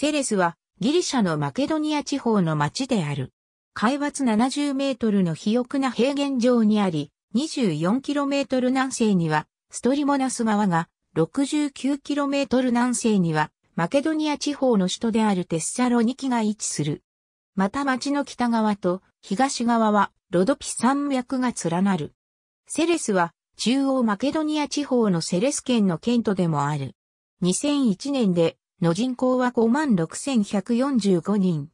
セレスはギリシャのマケドニア地方の町である。海抜70メートルの肥沃な平原上にあり、24キロメートル南西にはストリモナス川が、69キロメートル南西にはマケドニア地方の首都であるテッサロニキが位置する。また町の北側と東側はロドピ山脈が連なる。セレスは中央マケドニア地方のセレス県の県都でもある。2001年での人口は56,145人。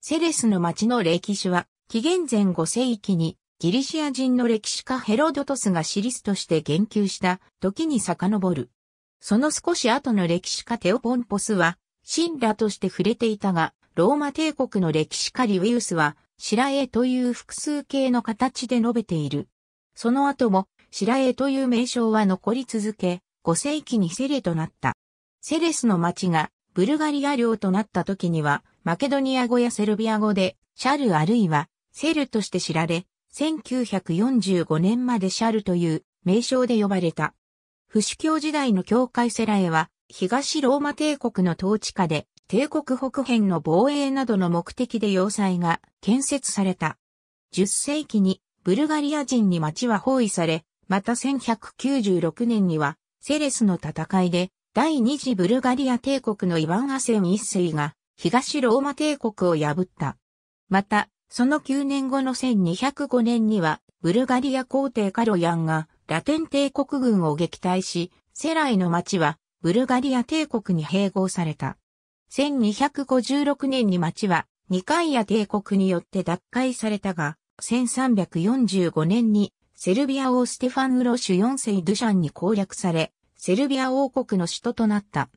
セレスの町の歴史は紀元前5世紀にギリシア人の歴史家ヘロドトスがシリスとして言及した時に遡る。その少し後の歴史家テオポンポスは、神羅として触れていたが、ローマ帝国の歴史家リウィウスは、白絵という複数形の形で述べている。その後も、白絵という名称は残り続け、5世紀にセレとなった。セレスの町がブルガリア領となった時には、マケドニア語やセルビア語で、シャルあるいは、セルとして知られ、1945年までシャルという名称で呼ばれた。不死教時代の教会セラエは、東ローマ帝国の統治下で、帝国北辺の防衛などの目的で要塞が建設された。10世紀にブルガリア人に町は包囲され、また1196年にはセレスの戦いで第二次ブルガリア帝国のイヴァン・アセン一世が東ローマ帝国を破った。また、その9年後の1205年には、ブルガリア皇帝カロヤンがラテン帝国軍を撃退し、セライの町はブルガリア帝国に併合された。1256年に町はニカイア帝国によって奪回されたが、1345年にセルビア王ステファン・ウロシュ4世ドゥシャンに攻略され、セルビア王国の首都となった。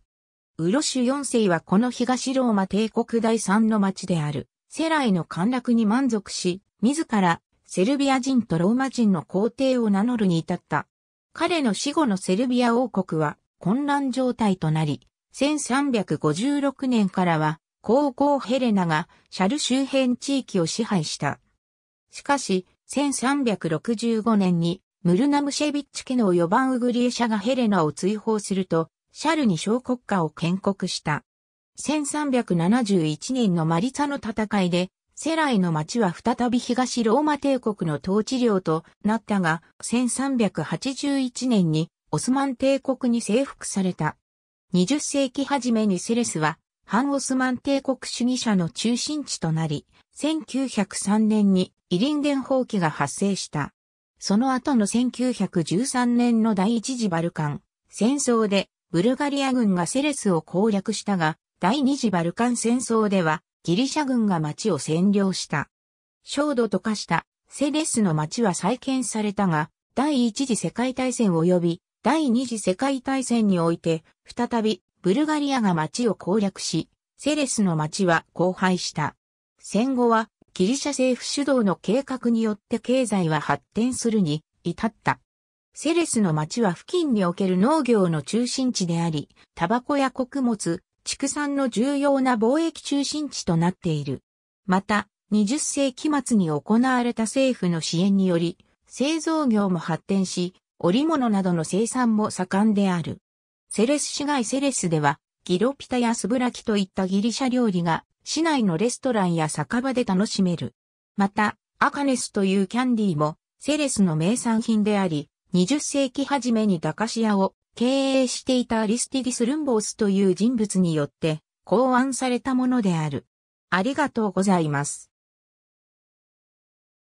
ウロシュ4世はこの東ローマ帝国第3の町である。セライの陥落に満足し、自らセルビア人とローマ人の皇帝を名乗るに至った。彼の死後のセルビア王国は混乱状態となり、1356年からは皇后ヘレナがシャル周辺地域を支配した。しかし、1365年にムルナムシェビッチ家の4番ウグリエシャがヘレナを追放すると、シャルに小国家を建国した。1371年のマリツァの戦いで、セライの町は再び東ローマ帝国の統治領となったが、1381年にオスマン帝国に征服された。20世紀初めにセレスは、反オスマン帝国主義者の中心地となり、1903年にイリンゲン放棄が発生した。その後の1913年の第一次バルカン戦争でブルガリア軍がセレスを攻略したが、第二次バルカン戦争ではギリシャ軍が町を占領した。焦土と化したセレスの町は再建されたが、第一次世界大戦及び第二次世界大戦において、再びブルガリアが町を攻略し、セレスの町は荒廃した。戦後はギリシャ政府主導の計画によって経済は発展するに至った。セレスの町は付近における農業の中心地であり、タバコや穀物、畜産の重要な貿易中心地となっている。また、20世紀末に行われた政府の支援により、製造業も発展し、織物などの生産も盛んである。セレス市街セレスでは、ギロピタやスブラキといったギリシャ料理が市内のレストランや酒場で楽しめる。また、アカネスというキャンディーもセレスの名産品であり、20世紀初めに駄菓子屋を経営していたアリスティディス・ルンボースという人物によって考案されたものである。ありがとうございます。